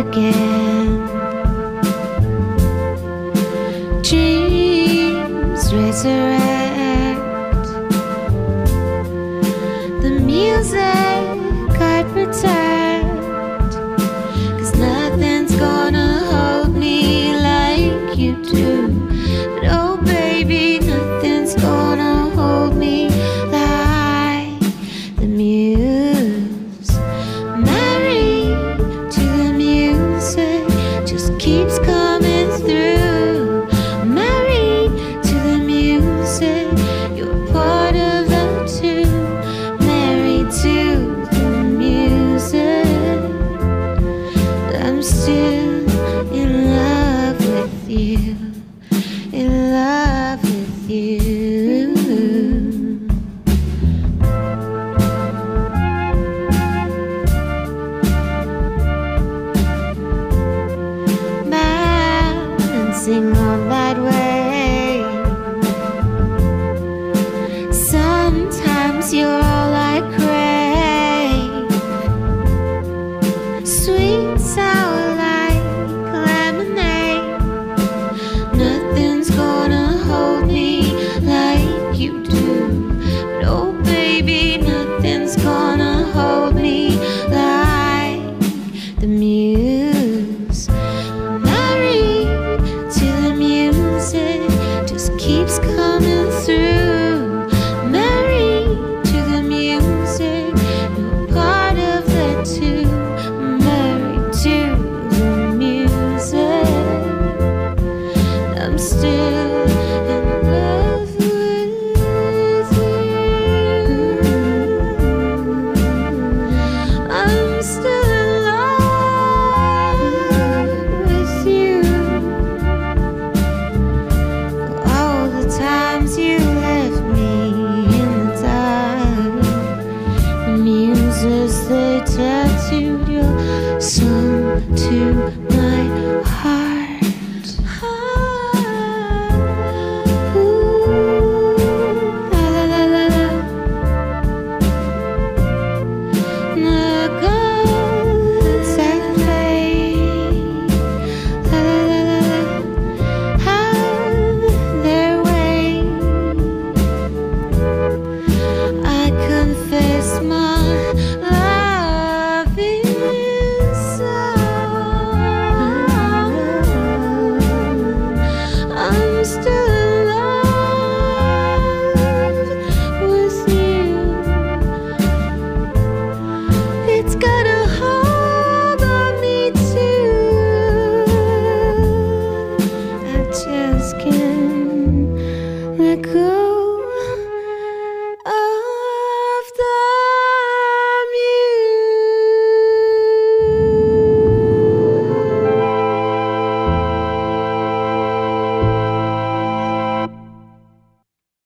again. Dreams resurrect the music. You. balancing on that way. Christ.